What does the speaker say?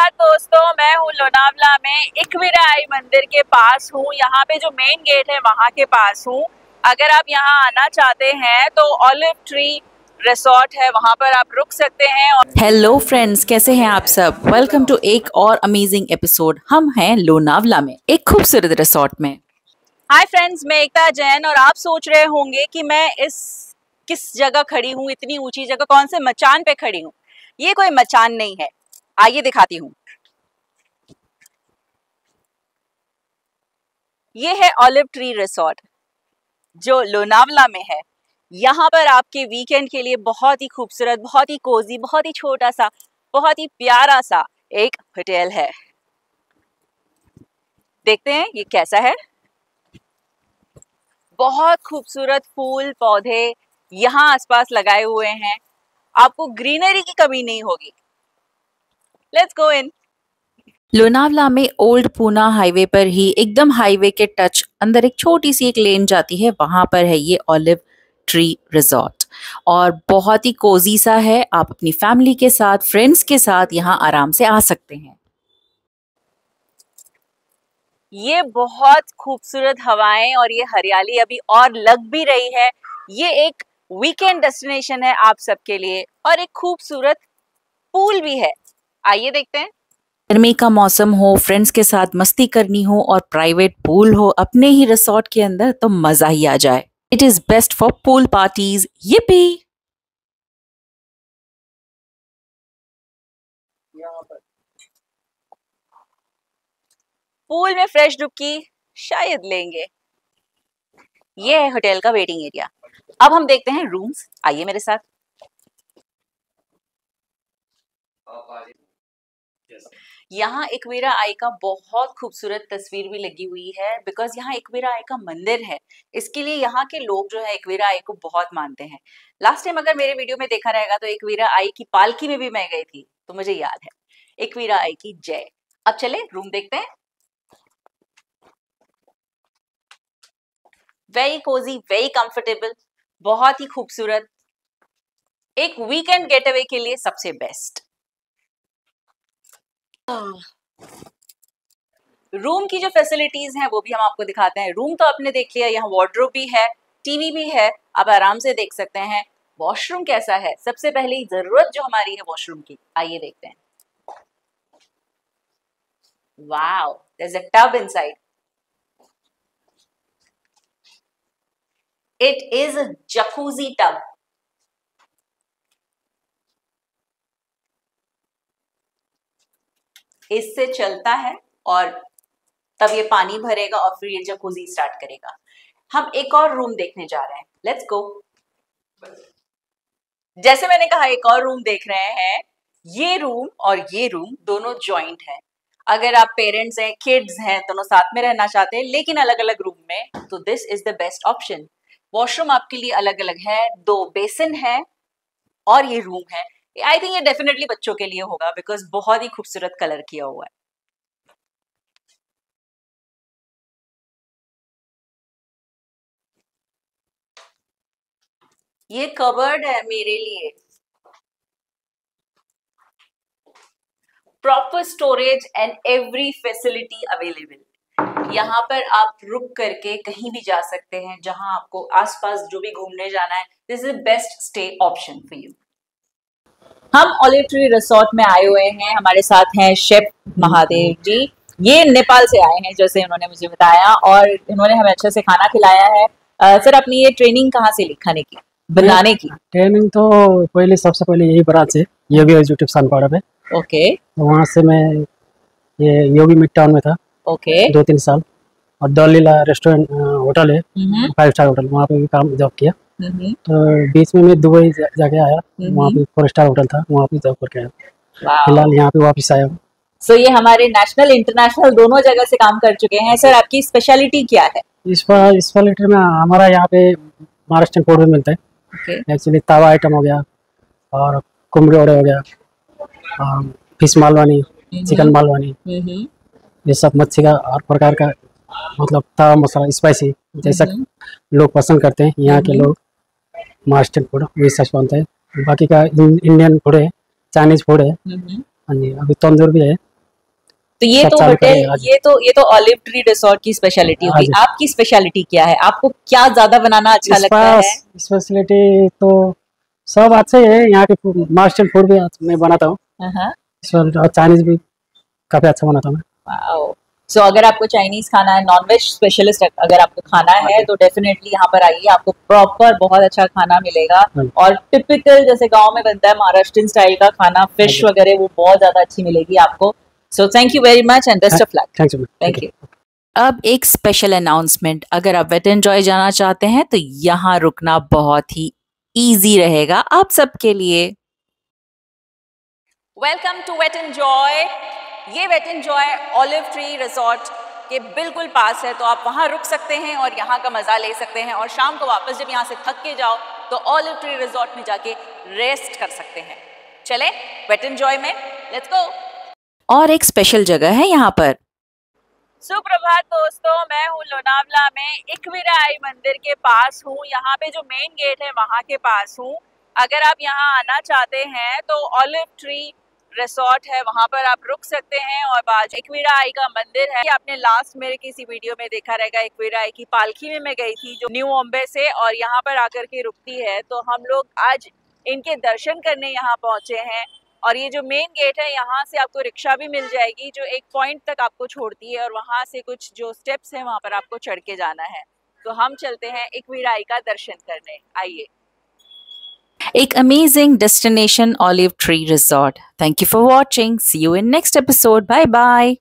सुप्रभात दोस्तों मैं हूँ लोनावला में। इकविराई मंदिर के पास हूँ। यहाँ पे जो मेन गेट है वहाँ के पास हूँ। अगर आप यहाँ आना चाहते हैं तो ऑलिव ट्री रिसोर्ट है। वहाँ पर आप रुक सकते हैं हेलो फ्रेंड्स कैसे हैं आप सब? वेलकम टू एक और अमेजिंग एपिसोड हम हैं लोनावला में एक खूबसूरत रिसोर्ट में। हाय फ्रेंड्स मैं एकता जैन और आप सोच रहे होंगे कि मैं इस किस जगह खड़ी हूँ इतनी ऊँची जगह कौन से मचान पे खड़ी हूँ? ये कोई मचान नहीं है। आइए दिखाती हूँ। ये है ऑलिव ट्री रिसोर्ट जो लोनावला में है। यहाँ पर आपके वीकेंड के लिए बहुत ही खूबसूरत, बहुत ही कोजी बहुत ही छोटा सा बहुत ही प्यारा सा एक होटल है। देखते हैं ये कैसा है। बहुत खूबसूरत फूल, पौधे यहाँ आसपास लगाए हुए हैं। आपको ग्रीनरी की कमी नहीं होगी। लेट्स गो इन लोनावला में ओल्ड पूना हाईवे पर ही एकदम हाईवे के टच अंदर एक छोटी सी एक लेन जाती है, वहाँ पर है ये ऑलिव ट्री रिजॉर्ट। और बहुत ही कोजी सा है, आप अपनी फैमिली के साथ फ्रेंड्स के साथ यहाँ आराम से आ सकते हैं। ये बहुत खूबसूरत हवाएँ और ये हरियाली अभी और लग भी रही है। ये एक वीकेंड डेस्टिनेशन है आप सबके लिए और एक खूबसूरत पूल भी है। आइए देखते हैं। गर्मी का मौसम हो फ्रेंड्स के साथ मस्ती करनी हो और प्राइवेट पूल हो अपने ही रिसोर्ट के अंदर तो मज़ा ही आ जाए। It is best for pool parties ये भी पूल में फ्रेश डुबकी शायद लेंगे। ये है होटल का वेटिंग एरिया अब हम देखते हैं रूम्स आइए मेरे साथ। यहाँ एकवीरा आई का बहुत खूबसूरत तस्वीर भी लगी हुई है बिकॉज़ यहाँ एकवीरा आई का मंदिर है। इसके लिए यहाँ के लोग जो है एकवीरा आई को बहुत मानते हैं। लास्ट टाइम अगर मेरे वीडियो में देखा रहेगा तो एकवीरा आई की पालकी में भी मैं गई थी तो मुझे याद है। एकवीरा आई की जय। अब चले रूम देखते हैं। वेरी कोजी वेरी कंफर्टेबल बहुत ही खूबसूरत। एक वीकेंड गेटअवे के लिए सबसे बेस्ट रूम की जो फैसिलिटीज़ हैं, वो भी हम आपको दिखाते हैं। रूम तो आपने देख लिया, यहाँ वार्ड्रोब भी है टीवी भी है, आप आराम से देख सकते हैं। वॉशरूम कैसा है? सबसे पहले ज़रूरत जो हमारी है वॉशरूम की। आइए देखते हैं। Wow there's a tub inside. It is इससे चलता है और तब ये पानी भरेगा और फिर ये जकूजी स्टार्ट करेगा। हम एक और रूम देखने जा रहे हैं। लेट्स गो जैसे मैंने कहा, एक और रूम देख रहे हैं। ये रूम और ये रूम दोनों ज्वाइंट है। अगर आप पेरेंट्स हैं किड्स हैं, दोनों साथ में रहना चाहते हैं, लेकिन अलग अलग रूम में तो this is the best option washroom आपके लिए अलग अलग है, दो बेसिन है और ये रूम है। आई थिंक ये डेफिनेटली बच्चों के लिए होगा बिकॉज़ बहुत ही खूबसूरत कलर किया हुआ है। ये कवर्ड है मेरे लिए। Proper storage and every facility available यहाँ पर आप रुक करके कहीं भी जा सकते हैं, जहाँ आपको आसपास जो भी घूमने जाना है this is best stay option for you हम ऑलिव ट्री रिसोर्ट में आए हुए हैं हमारे साथ हैं शेफ महादेव जी। ये नेपाल से आए हैं जैसे उन्होंने मुझे बताया और इन्होंने हमें अच्छे से खाना खिलाया है। आ, सर अपनी ये ट्रेनिंग कहाँ से ली खाने की? बनाने की? ट्रेनिंग तो पहले सबसे पहले यही ब्रांच है योगी एजुकेटिव सानपाड़ा में। ओके वहाँ से मैं ये योगी मिड टाउन में था ओके दो तीन साल। और दलीला रेस्टोरेंट होटल है फाइव स्टार होटल वहाँ पे भी काम जॉब किया। बीच में मैं दुबई जाके आया। हम्म। वहाँ पे फोर स्टार होटल था वहाँ पे जॉब करके आया। फ़िलहाल यहाँ पे वापस आया हूँ। सो ये हमारे नेशनल इंटरनेशनल दोनों जगह से काम कर चुके हैं। सर आपकी स्पेशलिटी क्या है? इस पर इस क्वालिटी में हमारा यहाँ पे महाराष्ट्र फ़ूड भी मिलता है। एक्चुअली तावा आइटम हो गया और कुमड़ी ओड़े हो गया और फ़िश मालवानी चिकन मालवानी हम्म, ये सब मच्छी का हर प्रकार का मतलब तावा मसाला स्पाइसी जैसा हम्म। लोग पसंद करते हैं यहाँ के हम्म। लोग। महाराष्ट्र फ़ूड सच बनता है बाकी का इंडियन फ़ूड है चाइनीज़ फ़ूड है हाँ जी अभी तंदूर भी है। तो ये तो होटल ये तो ये तो ऑलिव ट्री रिसोर्ट की स्पेशलिटी हाँ होगी। आपकी स्पेशलिटी क्या है? आपको क्या ज़्यादा बनाना अच्छा लगता है? स्पेशलिटी तो सब अच्छे है। यहाँ के मास्टर फ़ूड भी मैं बनाता हूँ। हाँ इस बार और चाइनीज़ भी काफ़ी अच्छा बनाता हूँ सो अगर आपको चाइनीज़ खाना है नॉनवेज स्पेशलिस्ट अगर आपको खाना हाँ है तो डेफिनेटली यहाँ पर आइए आपको प्रॉपर बहुत अच्छा खाना मिलेगा। हाँ और टिपिकल जैसे गाँव में बनता है महाराष्ट्रियन स्टाइल का खाना फ़िश वगैरह वो बहुत ज़्यादा अच्छी मिलेगी आपको। So thank you very much and best of luck thank you अब एक स्पेशल अनाउंसमेंट अगर आप वेट एंजॉय जाना चाहते हैं तो यहाँ रुकना बहुत ही इजी रहेगा आप सबके लिए। वेलकम टू वेट एंजॉय ये wet enjoy olive tree resort के बिल्कुल पास है तो आप वहाँ रुक सकते हैं और यहाँ का मज़ा ले सकते हैं और शाम को वापस जब यहाँ से थक के जाओ तो ऑलिव ट्री रिजॉर्ट में जाके रेस्ट कर सकते हैं। चले वेट एंजॉय में लेट्स गो और एक स्पेशल जगह है यहाँ पर। सुप्रभात दोस्तों मैं हूँ लोनावला में। इकविराई मंदिर के पास हूँ। यहाँ पे जो मेन गेट है वहाँ के पास हूँ। अगर आप यहाँ आना चाहते हैं तो ऑलिव ट्री रिसोर्ट है, वहाँ पर आप रुक सकते हैं और बाज इकवीरा आई का मंदिर है। आपने लास्ट मेरे किसी वीडियो में देखा रहेगा इकवीरा आई की पालकी में मैं गई थी, जो न्यू बॉम्बे से और यहाँ पर आकर के रुकती है। तो हम लोग आज इनके दर्शन करने यहाँ पहुँचे हैं और ये जो मेन गेट है, यहाँ से आपको रिक्शा भी मिल जाएगी, जो एक पॉइंट तक आपको छोड़ती है और वहाँ से कुछ जो स्टेप्स हैं, वहाँ पर आपको चढ़ के जाना है। तो हम चलते हैं इकवीराई का दर्शन करने। आइए। एक amazing destination olive tree resort thank you for watching see you in next episode bye bye